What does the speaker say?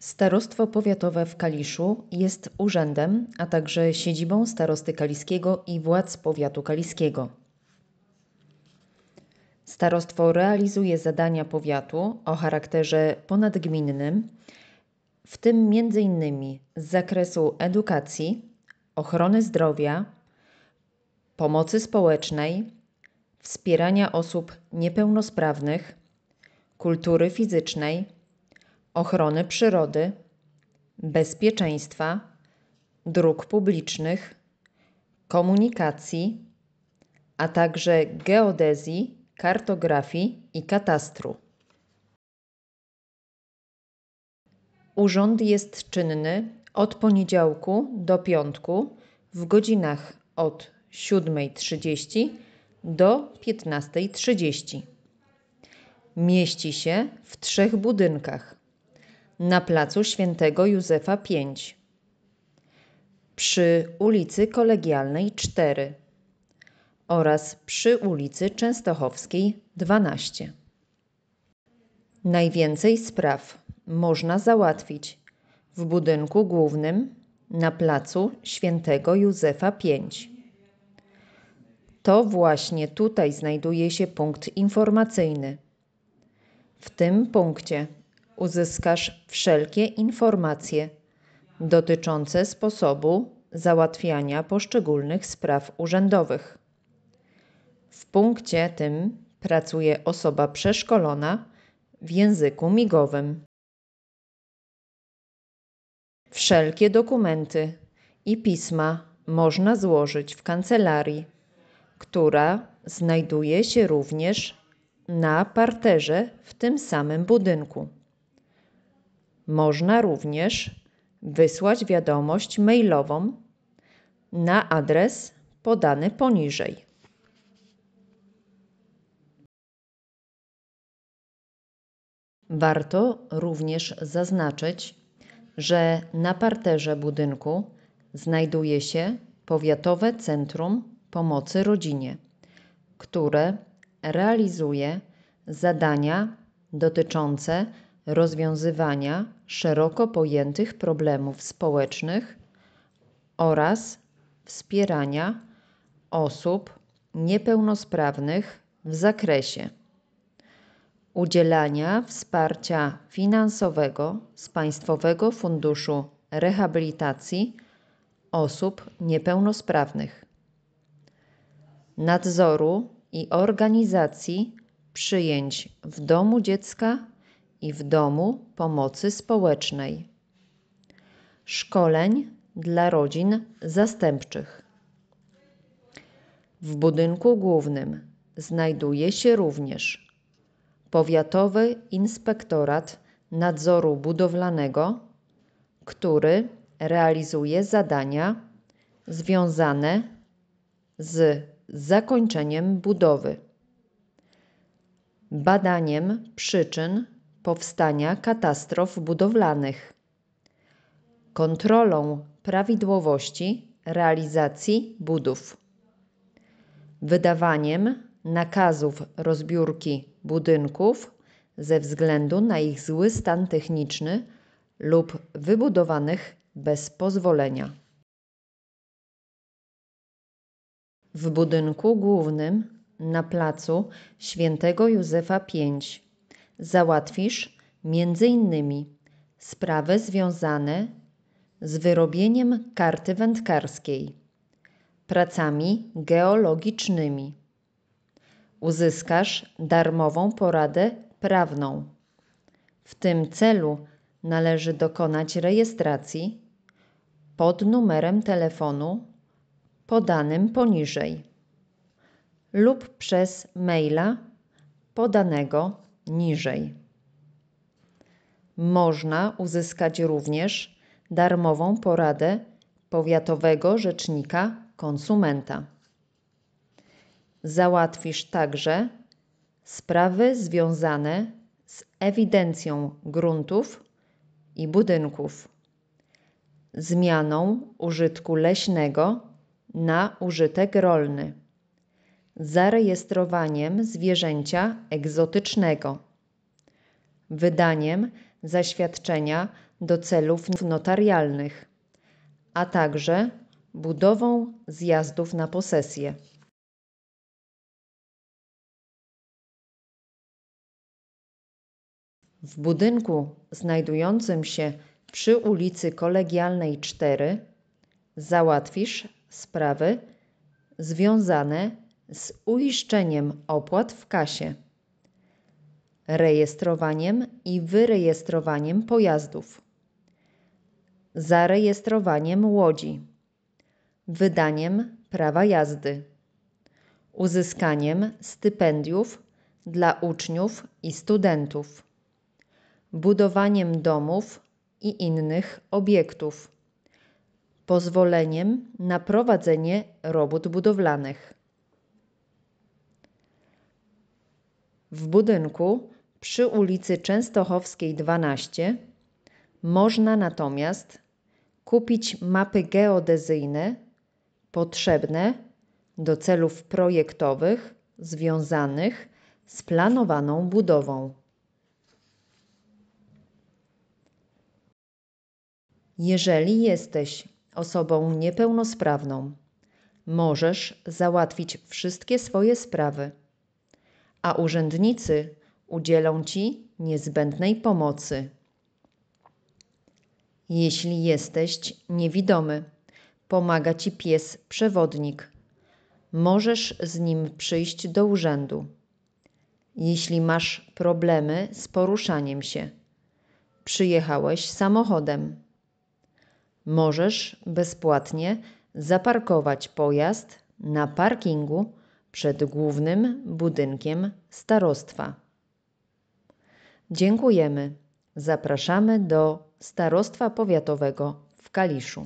Starostwo Powiatowe w Kaliszu jest urzędem, a także siedzibą starosty kaliskiego i władz powiatu kaliskiego. Starostwo realizuje zadania powiatu o charakterze ponadgminnym, w tym m.in. z zakresu edukacji, ochrony zdrowia, pomocy społecznej, wspierania osób niepełnosprawnych, kultury fizycznej, ochrony przyrody, bezpieczeństwa, dróg publicznych, komunikacji, a także geodezji, kartografii i katastru. Urząd jest czynny od poniedziałku do piątku w godzinach od 7.30 do 15.30. Mieści się w trzech budynkach. Na placu Świętego Józefa 5, przy ulicy Kolegialnej 4 oraz przy ulicy Częstochowskiej 12. Najwięcej spraw można załatwić w budynku głównym na placu Świętego Józefa 5. To właśnie tutaj znajduje się punkt informacyjny. W tym punkcie uzyskasz wszelkie informacje dotyczące sposobu załatwiania poszczególnych spraw urzędowych. W punkcie tym pracuje osoba przeszkolona w języku migowym. Wszelkie dokumenty i pisma można złożyć w kancelarii, która znajduje się również na parterze w tym samym budynku. Można również wysłać wiadomość mailową na adres podany poniżej. Warto również zaznaczyć, że na parterze budynku znajduje się Powiatowe Centrum Pomocy Rodzinie, które realizuje zadania dotyczące rozwiązywania szeroko pojętych problemów społecznych oraz wspierania osób niepełnosprawnych w zakresie udzielania wsparcia finansowego z Państwowego Funduszu Rehabilitacji Osób Niepełnosprawnych, nadzoru i organizacji przyjęć w domu dziecka i w domu pomocy społecznej, szkoleń dla rodzin zastępczych. W budynku głównym znajduje się również Powiatowy Inspektorat Nadzoru Budowlanego, który realizuje zadania związane z zakończeniem budowy, badaniem przyczyn powstania katastrof budowlanych, kontrolą prawidłowości realizacji budów, wydawaniem nakazów rozbiórki budynków ze względu na ich zły stan techniczny lub wybudowanych bez pozwolenia. W budynku głównym na placu Świętego Józefa 5 załatwisz m.in. sprawy związane z wyrobieniem karty wędkarskiej, pracami geologicznymi, uzyskasz darmową poradę prawną. W tym celu należy dokonać rejestracji pod numerem telefonu podanym poniżej lub przez maila podanego niżej. Można uzyskać również darmową poradę powiatowego rzecznika konsumenta. Załatwisz także sprawy związane z ewidencją gruntów i budynków, zmianą użytku leśnego na użytek rolny, zarejestrowaniem zwierzęcia egzotycznego, wydaniem zaświadczenia do celów notarialnych, a także budową zjazdów na posesję. W budynku znajdującym się przy ulicy Kolegialnej 4 załatwisz sprawy związane z uiszczeniem opłat w kasie, rejestrowaniem i wyrejestrowaniem pojazdów, zarejestrowaniem łodzi, wydaniem prawa jazdy, uzyskaniem stypendiów dla uczniów i studentów, budowaniem domów i innych obiektów, pozwoleniem na prowadzenie robót budowlanych. W budynku przy ulicy Częstochowskiej 12 można natomiast kupić mapy geodezyjne potrzebne do celów projektowych związanych z planowaną budową. Jeżeli jesteś osobą niepełnosprawną, możesz załatwić wszystkie swoje sprawy, a urzędnicy udzielą Ci niezbędnej pomocy. Jeśli jesteś niewidomy, pomaga Ci pies przewodnik. Możesz z nim przyjść do urzędu. Jeśli masz problemy z poruszaniem się, przyjechałeś samochodem. Możesz bezpłatnie zaparkować pojazd na parkingu przed głównym budynkiem starostwa. Dziękujemy. Zapraszamy do Starostwa Powiatowego w Kaliszu.